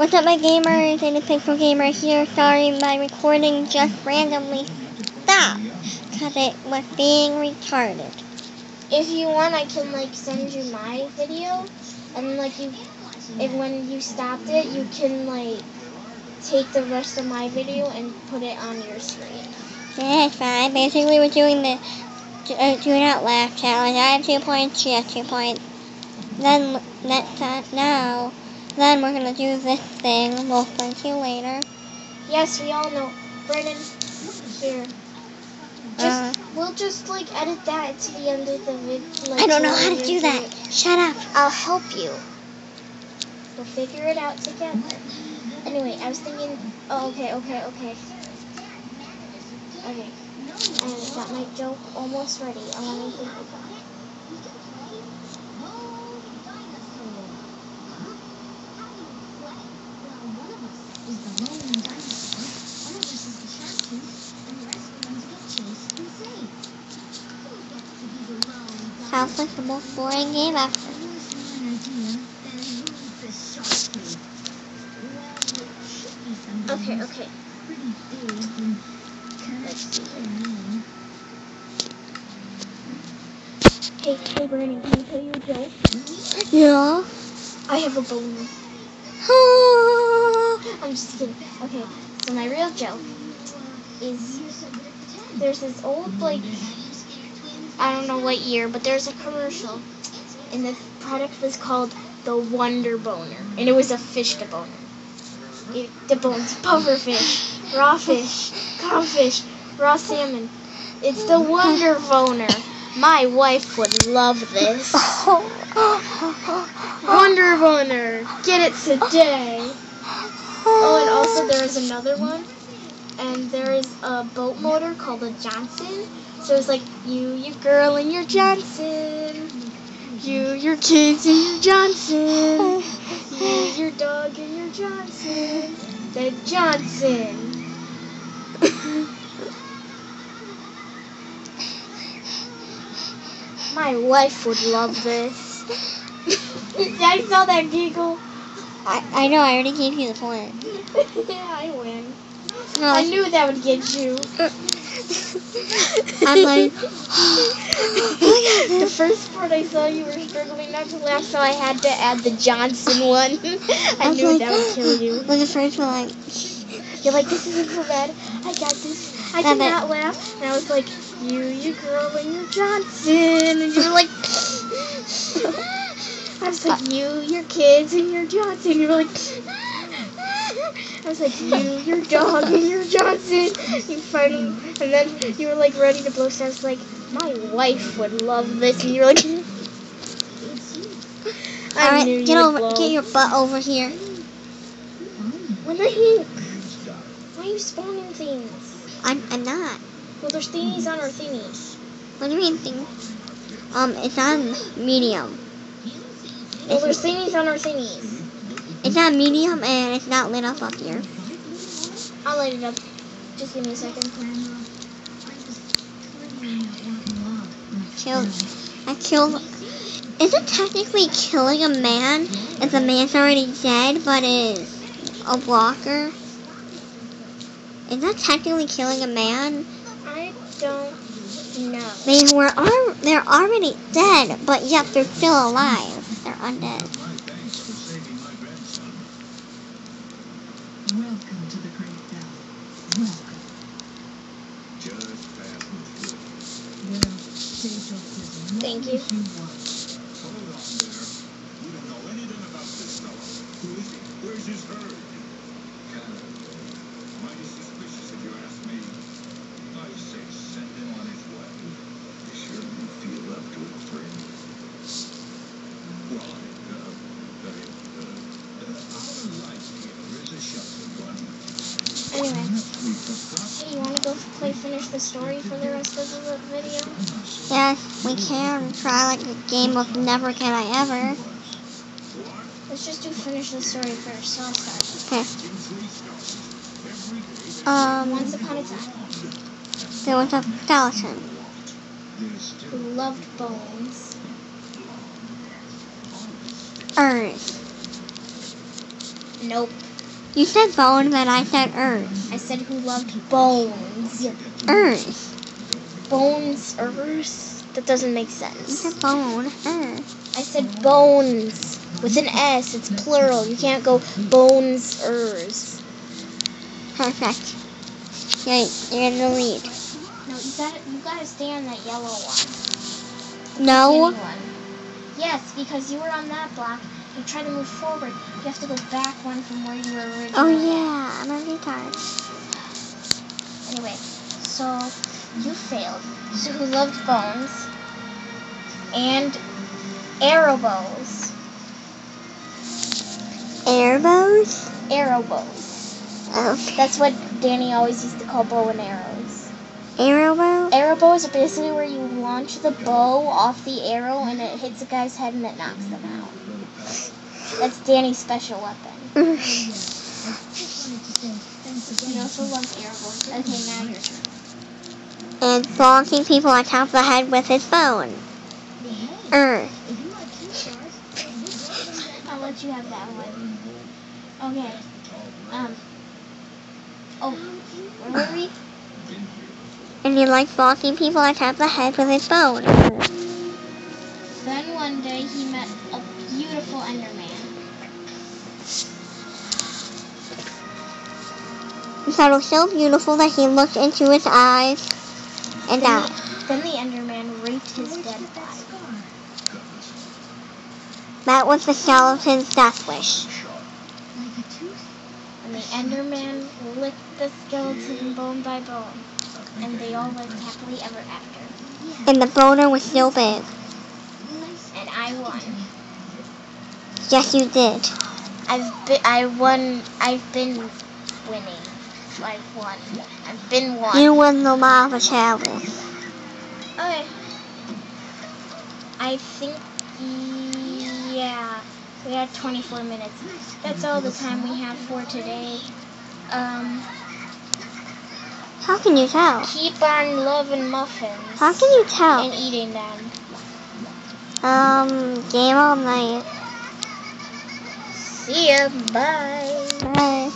What's up, my gamers? Any Pixel Gamer here. Sorry, my recording just randomly stopped because it was being retarded. If you want, I can like send you my video, and like you, and when you stopped it, you can like take the rest of my video and put it on your screen. Yeah, it's fine. Basically, we're doing the uh, do not laugh challenge. I have two points. She has two points. Then next time, now, then we're gonna do this thing. We'll thank you later. Yes, we all know. Brennan, here. Just Uh, we'll just like edit that to the end of the video. Like, I don't know how to do that. Shut up. I'll help you. We'll figure it out together. Anyway, I was thinking. Oh, okay, okay, okay. Okay. I got my joke almost ready. I want to think of that. Sounds like the most boring game ever. Okay, okay. Let's see. Hey, hey, Brandon, can I tell you a joke? Yeah. I have a boner. I'm just kidding. Okay, so my real joke is there's this old like I don't know what year, but there's a commercial, and the product was called the Wonder Boner, and it was a fish deboner. It debones puffer fish, raw fish, codfish, raw salmon. It's the Wonder Boner. My wife would love this. Wonder Boner, get it today. Oh, and also there is another one, and there is a boat motor called a Johnson. So it's like you, your girl, and your Johnson. You, your kids, and your Johnson. You, your dog, and your Johnson. The Johnson. My wife would love this. I saw that giggle. I, I know, I already gave you the point. yeah, I win. No, I knew that would get you. I'm like, the first part I saw you were struggling not to laugh, so I had to add the Johnson one. I was knew like, that would kill you. Well, the first one, like, You're like, this isn't so bad. I got this. I did not laugh. And I was like, you, you girl, and your Johnson. And you were like, I was like, you, your kids, and your Johnson. You were like, I was like, you, your dog, and your Johnson. You finally, and then you were like ready to blow. So I was like, my wife would love this. And you were like, I alright, get over, blow. get your butt over here. When the heck? Why are you spawning things? I'm, I'm not. Well, there's thingies on our thingies. What do you mean thing? Um, it's on medium. Well, there's thingies on our thingies. It's not medium and it's not lit up up here. I'll light it up. Just give me a second. Kill. I killed. Is it technically killing a man if the man's already dead but is a blocker? Is that technically killing a man? I don't know. They were ar- they're already dead, but yet they're still alive. They're undead. To the Great Valley. Welcome. Well, stage your prison long Thank you. as you want. Hold on there. You don't know anything about this fellow. Who is he? Where's his herd? Canada. Mighty suspicious if you ask me. I say send him on his way. You sure you feel up to it, friend? Well, I, uh, uh, uh, uh, our life here is a shuffling one. Anyway, hey, you want to go play finish the story for the rest of the video? Yes, we can try like a game of Never Can I Ever. Let's just do finish the story first. So I'll start. Okay. Um, Once upon a time, there was a skeleton. who loved bones. Earth. Nope. You said bone, then I said earth. I said who loved bones. Earth. Bones, earth? That doesn't make You sense. said bone, earth. I said bones with an S. It's plural. You can't go bones, ers. Perfect. Yeah, you're in the lead. No, you gotta you gotta stay on that yellow one. No. Yes, because you were on that block. You try to move forward. You have to go back one from where you were originally. Oh yeah, I'm a retard. Anyway, so you failed. So who loved bones and arrow bows. Air bows? Arrow bows. Okay. That's what Danny always used to call bow and arrows. Arrow bow? Arrow bows are basically where you launch the bow off the arrow and it hits a guy's head and it knocks them out. That's Danny's special weapon. He also loves arrow. Okay, now your turn. and bonking people on top of the head with his phone. Earth. I'll let you have that one. Okay. Um. Oh, where were we? And he likes bonking people on top of the head with his phone. Then one day he met a beautiful Enderman. Thought it was so beautiful that he looked into his eyes and Then out. the, then the Enderman raped his dead body. That was the skeleton's death wish. And the Enderman licked the skeleton bone by bone. And they all lived happily ever after. And the boner was so big. And I won. Yes, you did. I've been, I won, I've been winning. I've won. I've been won. You won the lava challenge. Okay. I think, yeah, we had 24 minutes. That's all the time we have for today. Um, How can you tell? keep on loving muffins How can you tell? and eating them. Um, game all night. See ya. Bye. Bye.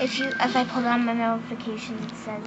If you, if I put on my notifications, it says